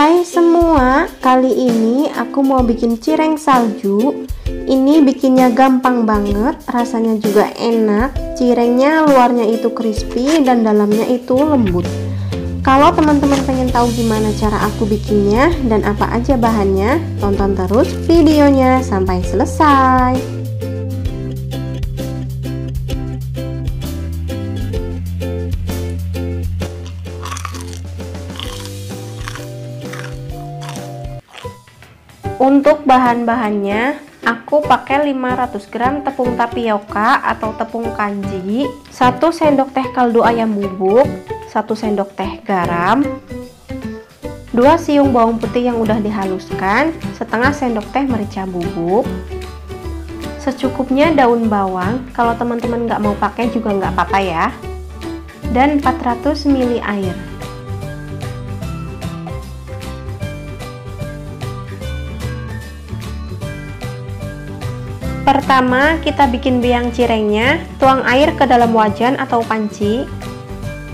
Hai semua, kali ini aku mau bikin cireng salju. Ini bikinnya gampang banget, rasanya juga enak. Cirengnya luarnya itu crispy dan dalamnya itu lembut. Kalau teman-teman pengen tahu gimana cara aku bikinnya dan apa aja bahannya Tonton terus videonya sampai selesai Untuk bahan-bahannya, aku pakai 500 gram tepung tapioka atau tepung kanji, 1 sendok teh kaldu ayam bubuk, 1 sendok teh garam, 2 siung bawang putih yang udah dihaluskan, setengah sendok teh merica bubuk, secukupnya daun bawang, kalau teman-teman nggak mau pakai juga nggak apa-apa ya, dan 400 ml air. Pertama, kita bikin biang cirengnya. Tuang air ke dalam wajan atau panci.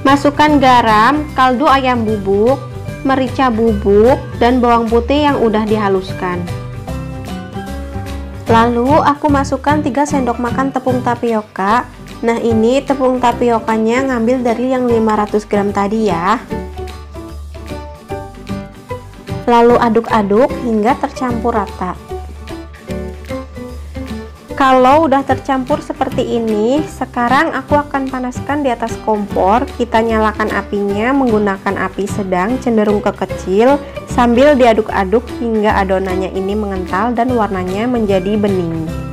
Masukkan garam, kaldu ayam bubuk, merica bubuk, dan bawang putih yang udah dihaluskan. Lalu aku masukkan 3 sendok makan tepung tapioka. Nah, ini tepung tapiokanya ngambil dari yang 500 gram tadi ya. Lalu aduk-aduk hingga tercampur rata. Kalau udah tercampur seperti ini, sekarang aku akan panaskan di atas kompor. Kita nyalakan apinya menggunakan api sedang cenderung ke kecil sambil diaduk-aduk hingga adonannya ini mengental dan warnanya menjadi bening.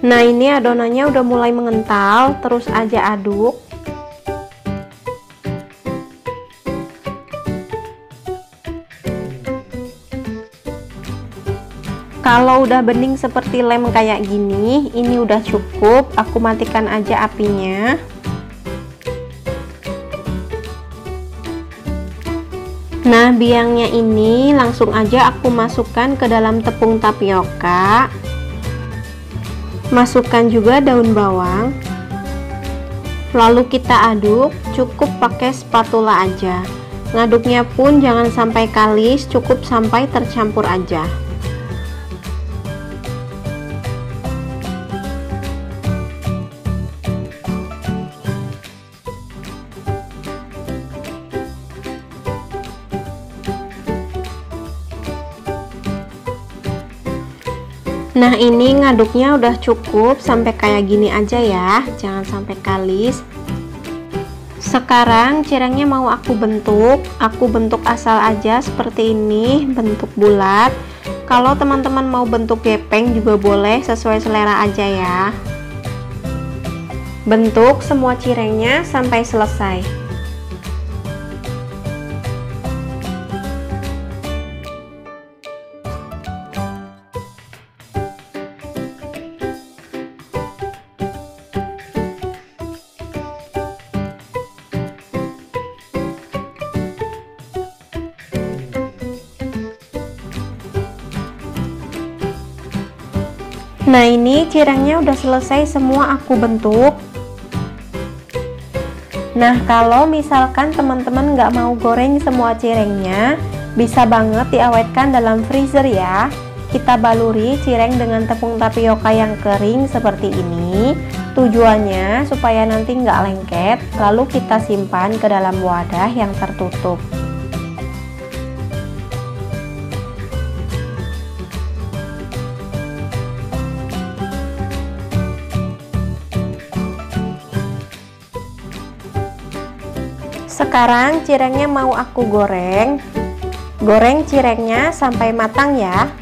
Nah ini adonannya udah mulai mengental terus aja aduk. Kalau udah bening seperti lem kayak gini ini udah cukup aku matikan aja apinya. Nah biangnya ini langsung aja aku masukkan ke dalam tepung tapioka masukkan juga daun bawang. Lalu kita aduk cukup pakai spatula aja. Ngaduknya pun jangan sampai kalis cukup sampai tercampur aja Nah ini ngaduknya udah cukup sampai kayak gini aja ya. Jangan sampai kalis. Sekarang cirengnya mau aku bentuk. Aku bentuk asal aja seperti ini Bentuk bulat. Kalau teman-teman mau bentuk gepeng juga boleh Sesuai selera aja ya. Bentuk semua cirengnya sampai selesai Nah ini cirengnya udah selesai semua aku bentuk. Nah kalau misalkan teman-teman nggak mau goreng semua cirengnya Bisa banget diawetkan dalam freezer ya. Kita baluri cireng dengan tepung tapioka yang kering seperti ini. Tujuannya supaya nanti nggak lengket Lalu kita simpan ke dalam wadah yang tertutup Sekarang cirengnya mau aku goreng. Goreng cirengnya sampai matang ya.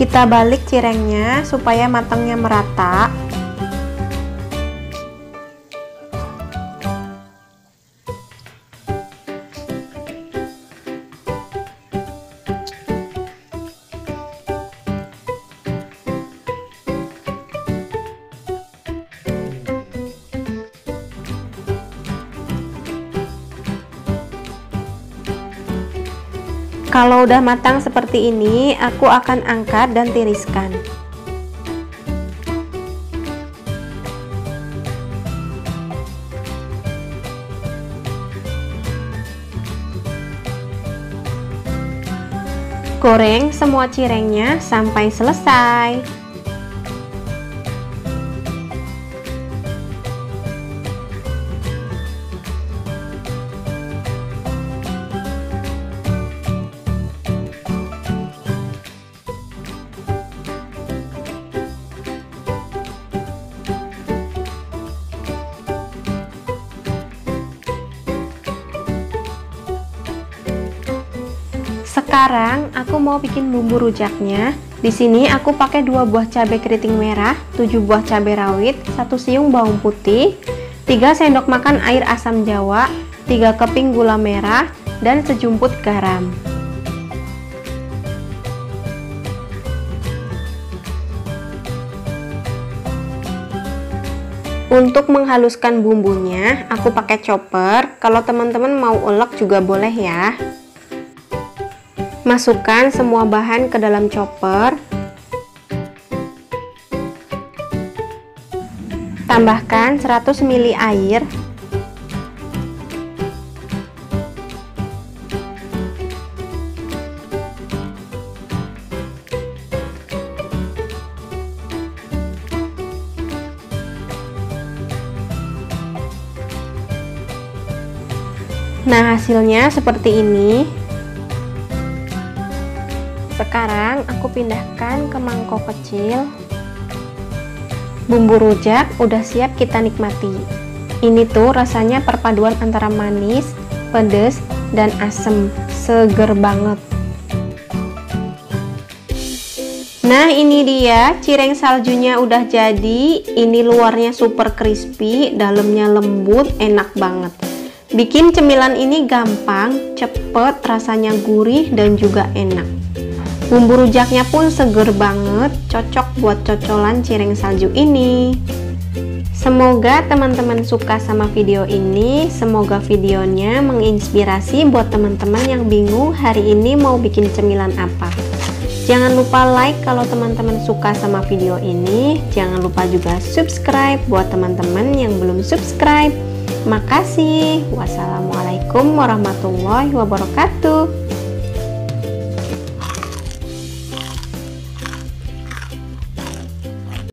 Kita balik cirengnya supaya matangnya merata Kalau udah matang seperti ini, aku akan angkat dan tiriskan. Goreng semua cirengnya sampai selesai. Sekarang aku mau bikin bumbu rujaknya. Di sini aku pakai dua buah cabai keriting merah, 7 buah cabai rawit, satu siung bawang putih, 3 sendok makan air asam jawa, 3 keping gula merah, dan sejumput garam. Untuk menghaluskan bumbunya, aku pakai chopper. Kalau teman-teman mau ulek juga boleh ya. Masukkan semua bahan ke dalam chopper. Tambahkan 100 ml air. Nah, hasilnya seperti ini. Sekarang aku pindahkan ke mangkok kecil. Bumbu rujak udah siap kita nikmati. Ini tuh rasanya perpaduan antara manis, pedas, dan asem. Seger banget. Nah ini dia cireng saljunya udah jadi Ini luarnya super crispy Dalamnya lembut enak banget Bikin cemilan ini gampang, cepet, rasanya gurih dan juga enak Bumbu rujaknya pun seger banget, cocok buat cocolan cireng salju ini. Semoga teman-teman suka sama video ini, semoga videonya menginspirasi buat teman-teman yang bingung hari ini mau bikin cemilan apa. Jangan lupa like kalau teman-teman suka sama video ini, jangan lupa juga subscribe buat teman-teman yang belum subscribe. Makasih. Wassalamualaikum warahmatullahi wabarakatuh.